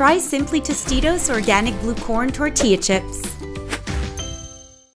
Try Simply Tostitos organic blue corn tortilla chips.